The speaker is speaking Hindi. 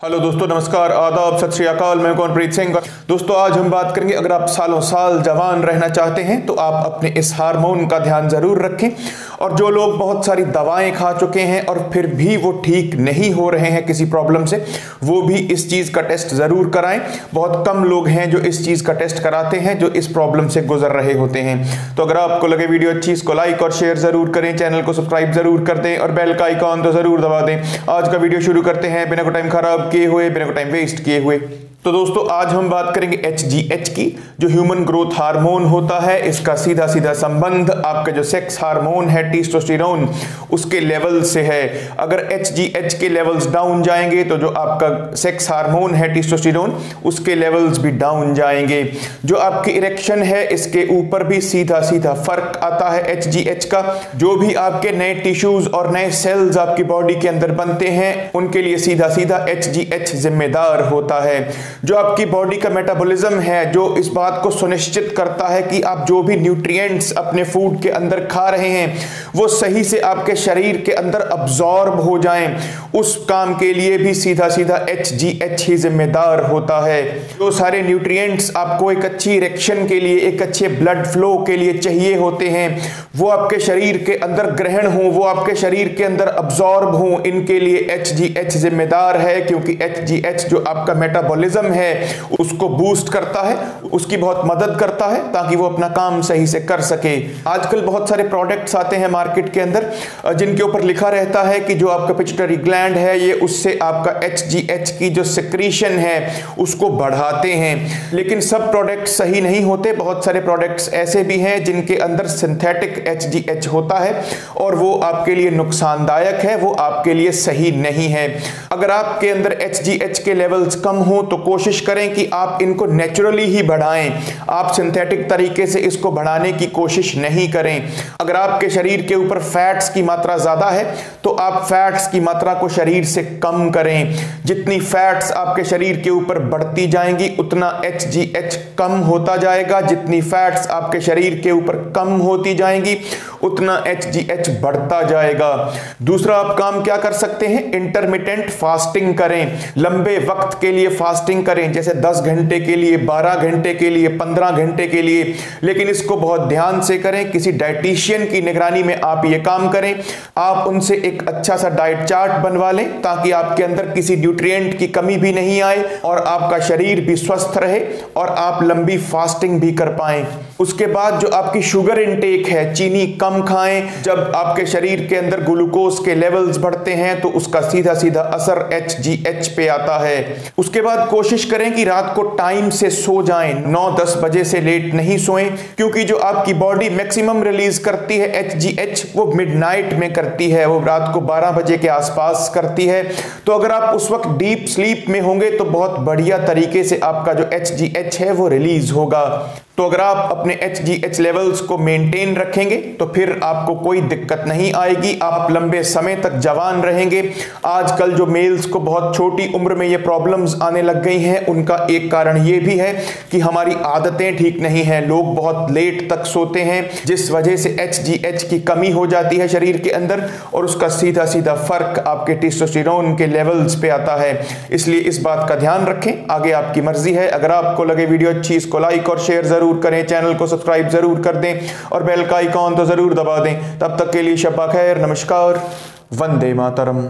हेलो दोस्तों, नमस्कार, आदाब, सत श्रीकाल मैं कौनप्रीत सिंह। दोस्तों, आज हम बात करेंगे, अगर आप सालों साल जवान रहना चाहते हैं तो आप अपने इस हार्मोन का ध्यान ज़रूर रखें। और जो लोग बहुत सारी दवाएँ खा चुके हैं और फिर भी वो ठीक नहीं हो रहे हैं किसी प्रॉब्लम से, वो भी इस चीज़ का टेस्ट ज़रूर कराएँ। बहुत कम लोग हैं जो इस चीज़ का टेस्ट कराते हैं, जो इस प्रॉब्लम से गुजर रहे होते हैं। तो अगर आपको लगे वीडियो अच्छी, इसको लाइक और शेयर ज़रूर करें चैनल को सब्सक्राइब ज़रूर कर दें और बेल का आइकॉन तो ज़रूर दबा दें। आज का वीडियो शुरू करते हैं। बिना को टाइम खराब किए हुए, बिना को टाइम वेस्ट किए हुए। तो दोस्तों, आज हम बात करेंगे एच जी एच की, जो ह्यूमन ग्रोथ हार्मोन होता है, इसका सीधा सीधा संबंध, आपका जो सेक्स हार्मोन है टीस्टोस्टेरोन उसके लेवल से है। अगर एच जी एच के लेवल्स डाउन जाएँगे तो जो आपका सेक्स हार्मोन है टीस्टोस्टेरोन उसके लेवल्स भी डाउन जाएँगे। जो आपकी इरेक्शन है, इसके ऊपर भी सीधा सीधा फ़र्क आता है एच जी एच का। जो भी आपके नए टिश्यूज और नए सेल्स आपकी बॉडी के अंदर बनते हैं, उनके लिए सीधा सीधा एच जी एच जिम्मेदार होता है। जो आपकी बॉडी का मेटाबॉलिज्म है, जो इस बात को सुनिश्चित करता है कि आप जो भी न्यूट्रिएंट्स अपने फ़ूड के अंदर खा रहे हैं वो सही से आपके शरीर के अंदर अब्जॉर्ब हो जाएँ। उस काम के लिए भी सीधा सीधा एच जी एच ही जिम्मेदार होता है। जो सारे न्यूट्रिएंट्स आपको एक अच्छी इरेक्शन के लिए, एक अच्छे ब्लड फ्लो के लिए चाहिए होते हैं, वो आपके शरीर के अंदर ग्रहण हो, वो आपके शरीर के अंदर अब्जॉर्ब हो, इनके लिए एच जी एच जिम्मेदार है, क्योंकि एच जी एच जो आपका मेटाबॉलिज्म है, उसको बूस्ट करता है, उसकी बहुत मदद करता है, ताकि वो अपना काम सही से कर सके। आजकल बहुत सारे प्रोडक्ट्स आते हैं मार्केट के अंदर जिनके ऊपर लिखा रहता है कि जो आपका पिचटरी ग्लैंड है, ये उससे आपका एच जी एच की जो सिक्रीशन है, उसको बढ़ाते हैं। लेकिन सब प्रोडक्ट सही नहीं होते। बहुत सारे प्रोडक्ट्स ऐसे भी हैं जिनके अंदर सिंथेटिक एच जी एच होता है और वो आपके लिए नुकसानदायक है, वो आपके लिए सही नहीं है। अगर आपके अंदर एच के लेवल्स कम हो तो कोशिश करें कि आप इनको नेचुरली ही बढ़ाएँ। आप सिंथेटिक तरीके से इसको बढ़ाने की कोशिश नहीं करें। अगर आपके शरीर के ऊपर फैट्स की मात्रा ज़्यादा है तो आप फैट्स की मात्रा को शरीर से कम करें। जितनी फैट्स आपके शरीर के ऊपर बढ़ती जाएँगी, उतना एच जी एच कम होता जाएगा। जितनी फैट्स आपके शरीर के ऊपर कम होती जाएँगी, उतना एच जी एच बढ़ता जाएगा। दूसरा, आप काम क्या कर सकते हैं? इंटरमीडियंट फास्टिंग करें। लंबे वक्त के लिए फास्टिंग करें, जैसे 10 घंटे के लिए 12 घंटे के लिए 15 घंटे के लिए। लेकिन इसको बहुत ध्यान से करें, किसी डाइटिशियन की निगरानी में आप ये काम करें। आप उनसे एक अच्छा सा डाइट चार्ट बनवा लें ताकि आपके अंदर किसी न्यूट्रिएंट की कमी भी नहीं आए और आपका शरीर भी स्वस्थ रहे और आप लंबी फास्टिंग भी कर पाएँ। उसके बाद जो आपकी शुगर इनटेक है, चीनी कम खाएँ। जब आपके शरीर के अंदर ग्लूकोज के लेवल्स बढ़ते हैं तो उसका सीधा सीधा असर एच जी एच पे आता है। उसके बाद कोशिश करें कि रात को टाइम से सो जाएँ। नौ दस बजे से लेट नहीं सोएँ, क्योंकि जो आपकी बॉडी मैक्सिमम रिलीज़ करती है एच एच वो मिडनाइट में करती है, वो रात को 12 बजे के आसपास करती है। तो अगर आप उस वक्त डीप स्लीप में होंगे तो बहुत बढ़िया तरीके से आपका जो एच जी एच है, वो रिलीज़ होगा। तो अगर आप अपने एच जी एच लेवल्स को मेंटेन रखेंगे तो फिर आपको कोई दिक्कत नहीं आएगी। आप लंबे समय तक जवान रहेंगे। आजकल जो मेल्स को बहुत छोटी उम्र में ये प्रॉब्लम्स आने लग गई हैं, उनका एक कारण ये भी है कि हमारी आदतें ठीक नहीं हैं। लोग बहुत लेट तक सोते हैं, जिस वजह से एच जी एच की कमी हो जाती है शरीर के अंदर, और उसका सीधा सीधा फ़र्क आपके टिस्टोस्टेरोन के लेवल्स पे आता है। इसलिए इस बात का ध्यान रखें। आगे आपकी मर्ज़ी है। अगर आपको लगे वीडियो अच्छी, इसको लाइक और शेयर ज़रूर ज़रूर करें। चैनल को सब्सक्राइब ज़रूर कर दें और बेल का आइकॉन तो ज़रूर दबा दें। तब तक के लिए शबा खैर, नमस्कार, वंदे मातरम।